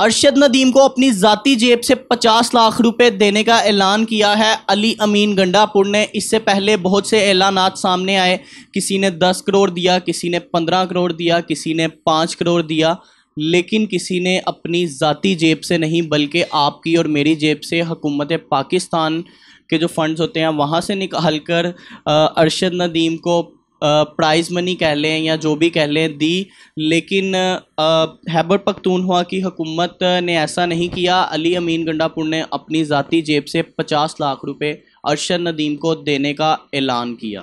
अरशद नदीम को अपनी ज़ाती जेब से 50 लाख रुपए देने का ऐलान किया है। अली अमीन गंडापुर ने इससे पहले बहुत से ऐलानात सामने आए। किसी ने 10 करोड़ दिया, किसी ने 15 करोड़ दिया, किसी ने 5 करोड़ दिया, लेकिन किसी ने अपनी ज़ाती जेब से नहीं, बल्कि आपकी और मेरी जेब से हुकूमत पाकिस्तान के जो फंड्स होते हैं, वहाँ से निकाल कर अरशद नदीम को प्राइज़ मनी कह लें या जो भी कह लें दी, लेकिन हैबर पखतून हुआ की हुकूमत ने ऐसा नहीं किया। अली अमीन गंडापुर ने अपनी ज़ाती जेब से पचास लाख रुपए अरशद नदीम को देने का ऐलान किया।